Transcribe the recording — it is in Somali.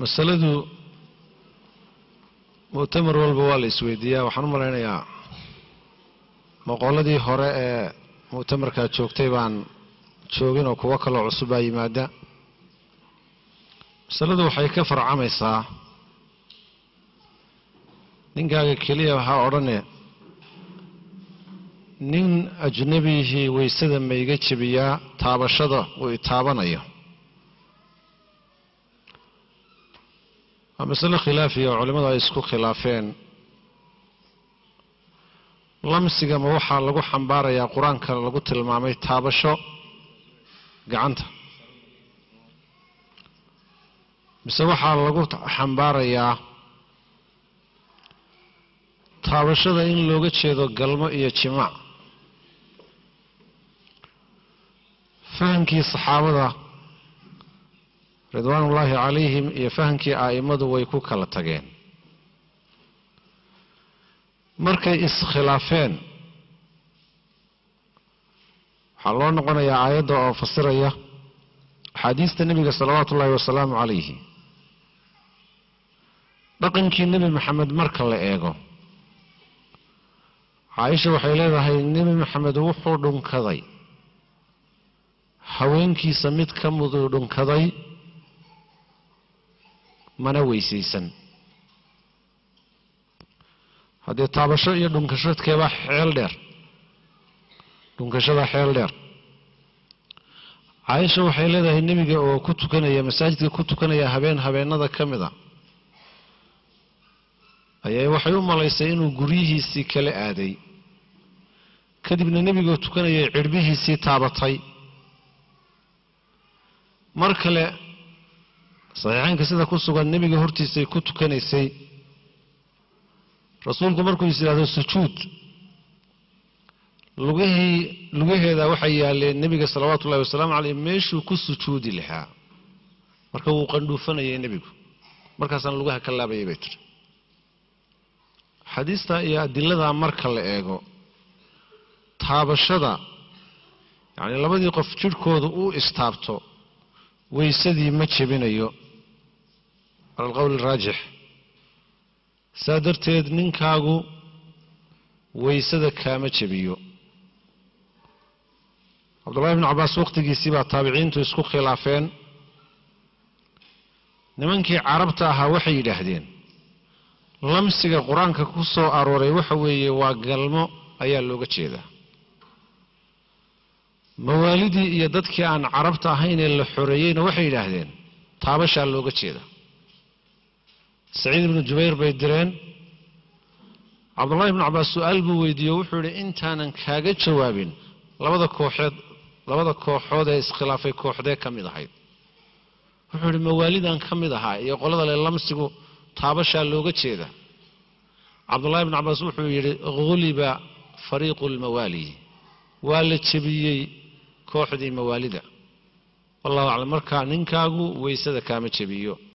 masaladu mu'tamar walba waa la isweydiiyaa. Waxaan u malaynayaa moqoladii hore ee mu'tamarkaa joogtay baan joogin oo kuwo kaloo cusub baa yimaada. Masaladu waxay ka farcamaysaa ninkaaga keliya waxaa odhane nin ajnabihii waysada ma iga jebiyaa taabashada? Uu itaabanayo waa masale khilaafiya oo culimmadu ay isku khilaafeen. Lamsiga ma waxaa lagu xambaarayaa qur'aanka lagu tilmaamay taabasho gacanta. Mise waxaa lagu xambaarayaa taabashada in looga jeedo galmo iyo jimaac. Fahamkii saxaabada ridwaanullaahi calayhim iyo fahamkii a'immadu way ku kala tageen. Markay iskhilaafeen waxaa loo noqonayaa aayadda oo fasiraya axaadiista nebiga salawaatu ullaahi wasalaamu calayhi. Dhaqankii nebi maxamed marka la eego caaisha waxay leedahay nebi maxamed wuxuu dhunkaday. Haweenkiisa mid ka muduu dhunkaday mana weysaysan. Haddee taabasho iyo dhunkashadkeebaa xeel dheer. Dhunkashada xeel dheer. Caaisha waxay leedahay nebiga oo ku tukanaya masaajidka ku tukanaya habeen habeenada ka mid a. Ayay waxay u malaysay inuu guryihiisii kala aaday. Kadibna nebigoo tukanayay cirbihiisii taabatay. Mar kale saxiixeynka sida ku sugan nebiga hortiisay ku tukanaysay. Rasuulku markuu is yidhahdo sujuud. Lugihii lugaheeda waxay yaaleen nebiga salawaatu ullahi wasalaamu caleyh meeshuu ku sujuudi lahaa. Marka wuu qandhuufanayay nebigu. Markaasaan lugaha ka laabayay bay tiri xadiistaa iyo adiladaa marka la eego taabashada yacni labadii qof jidhkooda uu istaabto weysadii ma jebinayo cala alqowl araajix saa darteed ninkaagu weysada kaama jebiyo. Cabdullahi bnu cabbaas wakhtigiisii baa taabiciintu isku khilaafeen. Nimankii carabta ahaa waxay yidhaahdeen lamsiga qur'aanka ku soo arooray waxa weeye waa galmo ayaa looga jeedaa mawaalidii iyo dadkii aan carabta ahayn ee la xoreeyeyna waxay yidhaahdeen taabashaa looga jeeda saciid ibnu jubayr bay direen. Cabdullahi ibnu cabbaas su'aal buu weydiiye wuxuu yidhi intaanan kaaga jawaabin labada kooxeed labada kooxood ee iskhilaafay kooxdee ka mid ahayd. Wuxuu yidhi mawaalidan ka mid ahaa iyo qolada le lamsigu taabashaa looga jeeda. Cabdullahi ibnu cabbaas wuxuu yidhi huliba fariiqu lmawaali waa la jebiyey kooxdii mawaalida. Wallahu aclam marka ninkaagu weysada kaama jebiyo